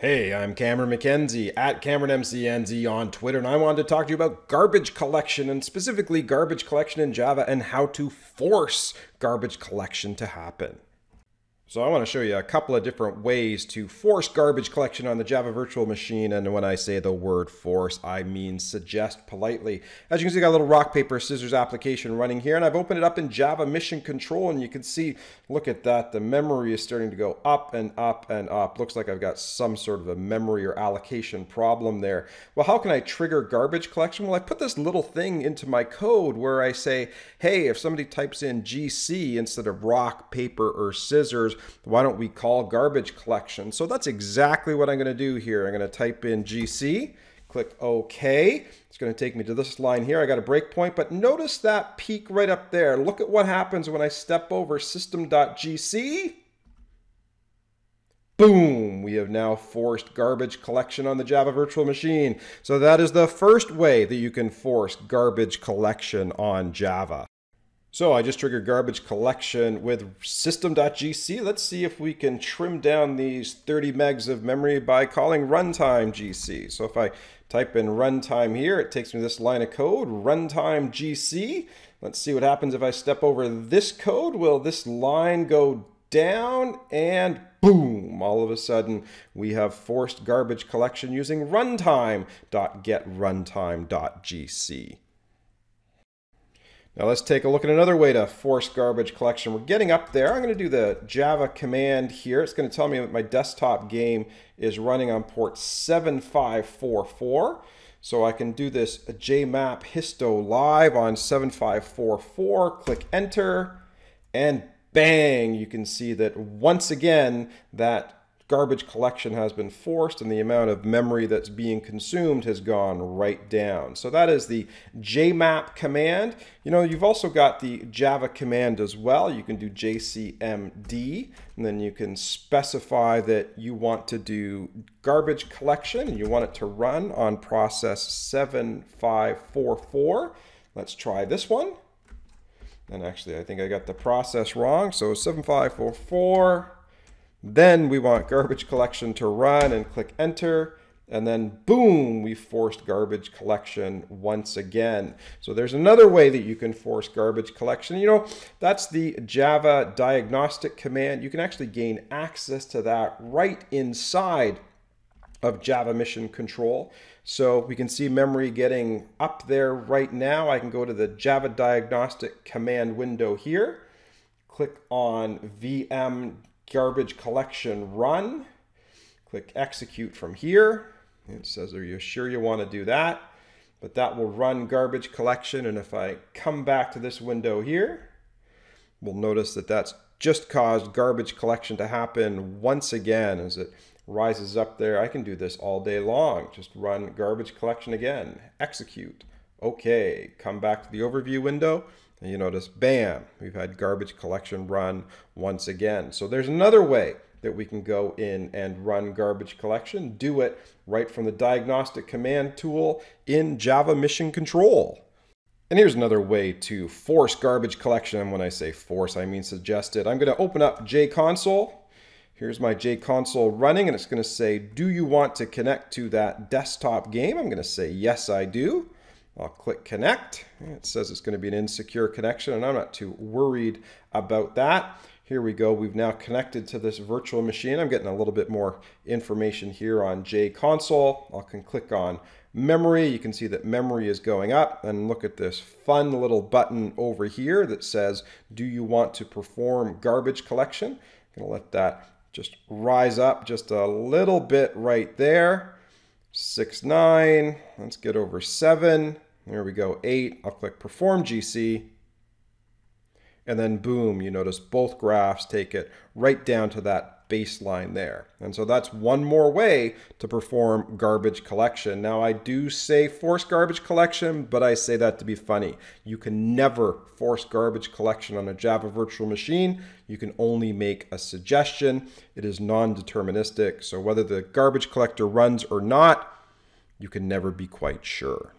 Hey, I'm Cameron McKenzie at CameronMCNZ on Twitter, and I wanted to talk to you about garbage collection and specifically garbage collection in Java and how to force garbage collection to happen. So I want to show you a couple of different ways to force garbage collection on the Java virtual machine. And when I say the word force, I mean suggest politely. As you can see, I got a little rock, paper, scissors application running here. And I've opened it up in Java Mission Control. And you can see, look at that. The memory is starting to go up and up and up. Looks like I've got some sort of a memory or allocation problem there. Well, how can I trigger garbage collection? Well, I put this little thing into my code where I say, hey, if somebody types in GC instead of rock, paper, or scissors, why don't we call garbage collection? So that's exactly what I'm going to do here. I'm going to type in GC, click OK. It's going to take me to this line here. I got a breakpoint, but notice that peak right up there. Look at what happens when I step over system.gc. Boom! We have now forced garbage collection on the Java virtual machine. So that is the first way that you can force garbage collection on Java. So I just triggered garbage collection with system.gc. Let's see if we can trim down these 30 megs of memory by calling runtime gc. So if I type in runtime here, it takes me this line of code, runtime gc. Let's see what happens if I step over this code. Will this line go down and boom, all of a sudden we have forced garbage collection using runtime.getRuntime.gc. Now let's take a look at another way to force garbage collection. We're getting up there. I'm going to do the Java command here. It's going to tell me that my desktop game is running on port 7544. So I can do this jmap histo live on 7544, click enter, and bang, you can see that once again that garbage collection has been forced and the amount of memory that's being consumed has gone right down. So that is the jmap command. You know, you've also got the Java command as well. You can do jcmd and then you can specify that you want to do garbage collection you want it to run on process 7544. Let's try this one. And actually, I think I got the process wrong. So 7544 then we want garbage collection to run and click enter. And then boom, we forced garbage collection once again. So there's another way that you can force garbage collection. You know, that's the Java diagnostic command. You can actually gain access to that right inside of Java Mission Control. So we can see memory getting up there right now. I can go to the Java diagnostic command window here, click on VM garbage collection run. Click execute from here. It says, are you sure you want to do that? But that will run garbage collection. And if I come back to this window here, we'll notice that that's just caused garbage collection to happen once again as it rises up there. I can do this all day long. Just run garbage collection again, execute. Okay, come back to the overview window. And you notice, bam, we've had garbage collection run once again. So there's another way that we can go in and run garbage collection. Do it right from the diagnostic command tool in Java Mission Control. And here's another way to force garbage collection. And when I say force, I mean suggested. I'm going to open up JConsole. Here's my JConsole running, and it's going to say, do you want to connect to that desktop game? I'm going to say, yes, I do. I'll click connect. It says it's going to be an insecure connection and I'm not too worried about that. Here we go. We've now connected to this virtual machine. I'm getting a little bit more information here on JConsole. I can click on memory. You can see that memory is going up and look at this fun little button over here that says, do you want to perform garbage collection? I'm going to let that just rise up just a little bit right there. Six, nine, let's get over seven. There we go, eight. I'll click Perform GC. And then boom, you notice both graphs take it right down to that baseline there. And so that's one more way to perform garbage collection. Now I do say force garbage collection, but I say that to be funny. You can never force garbage collection on a Java virtual machine. You can only make a suggestion. It is non-deterministic. So whether the garbage collector runs or not, you can never be quite sure.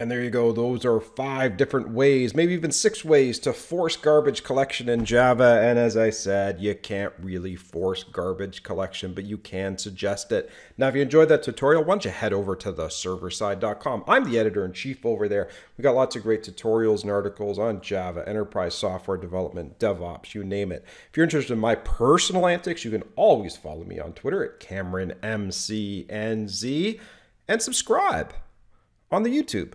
And there you go. Those are five different ways, maybe even six ways to force garbage collection in Java. And as I said, you can't really force garbage collection, but you can suggest it. Now, if you enjoyed that tutorial, why don't you head over to the serverside.com. I'm the editor in chief over there. We got lots of great tutorials and articles on Java, enterprise software development, DevOps, you name it. If you're interested in my personal antics, you can always follow me on Twitter at CameronMCNZ and subscribe on the YouTube.